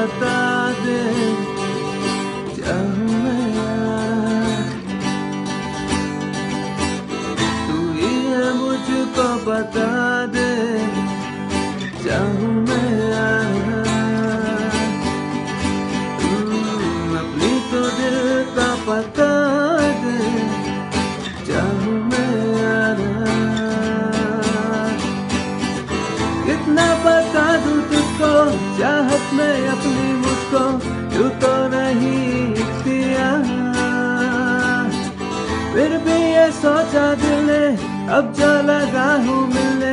बता दे तू ही मुझको बता दे क्या मैं अपनी तो दिल का पता कितना बता दूँ तुझको चाहत में अपनी मुझको, तू तो नहीं फिर भी ये सोचा दिल ने, अब जो लगा हूँ मिलने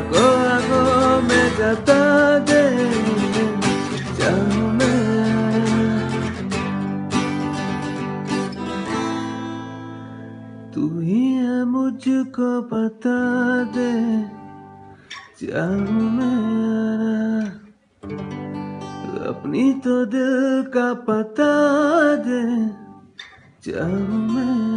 आगो आगो, में जता दे तू ही है मुझको बता दे, जाऊँ मैं अपनी तो दिल का पता दे, जाऊँ मैं